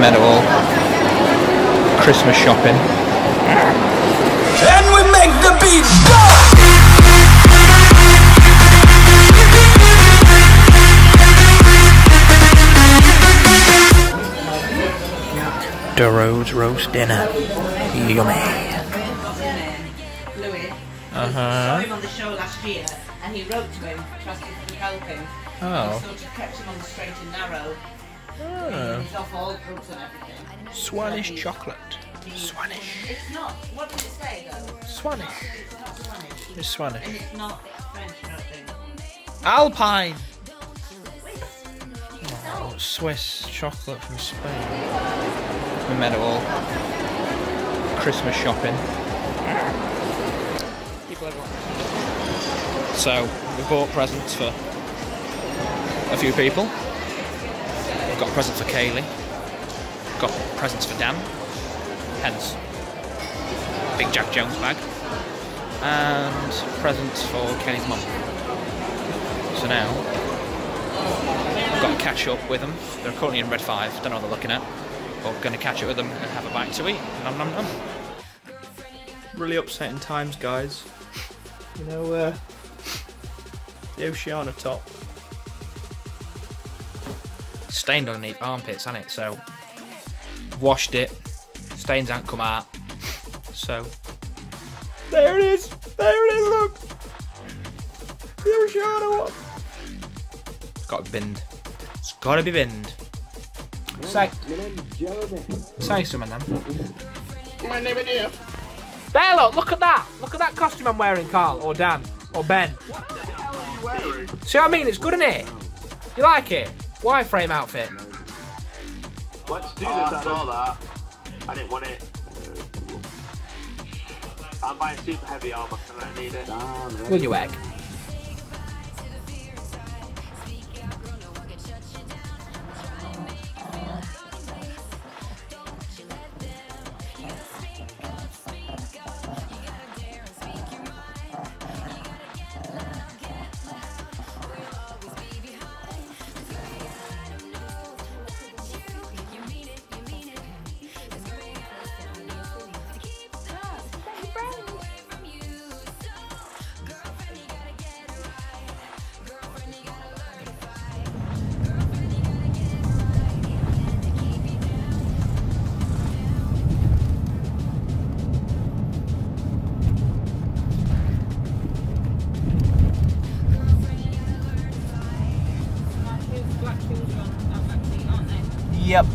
met. Christmas shopping. And we make the beat go! Rhodes roast dinner. Yummy. Louis. Uh-huh. him on the show last year, and he wrote to him to ask if he could help him. Oh. He sort of kept him on the straight and narrow. Everything. Swanish chocolate. Swanish. It's not. What did it say though? Swanish. It's Swanish. And it's not French. Alpine. Oh, Swiss chocolate from Spain. We met it all. Christmas shopping. So we bought presents for a few people. Got a present for Kaylee. Got presents for Dan. Hence, big Jack Jones bag. And presents for Kaylee's mum. So now, I've got to catch up with them. They're currently in Red 5, don't know what they're looking at. But going to catch up with them and have a bite to eat. Nom nom nom. Really upsetting times, guys. You know, uh, the Oceana top. Stained underneath armpits, hasn't it? So, washed it. Stains haven't come out. So, There it is! There it is, look! The Oceana one! it's got to be binned. It's got to be binned. Say, say something then. My name is There, look, look at that. Look at that costume I'm wearing, Carl, or Dan, or Ben. See what I mean? It's good, isn't it? You like it? Wireframe outfit. Let's do this. I saw that. I didn't want it. I'm buying super heavy armor and I need it. Will you, egg? Yep.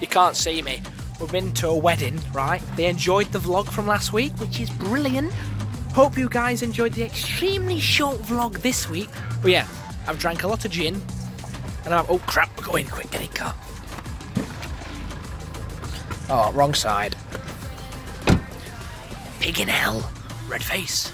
You can't see me. We've been to a wedding, right? They enjoyed the vlog from last week, which is brilliant. Hope you guys enjoyed the extremely short vlog this week. But yeah, I've drank a lot of gin. And I'm. Oh crap, We're going. quick, get in car. Oh, wrong side. Pig in hell. Red face.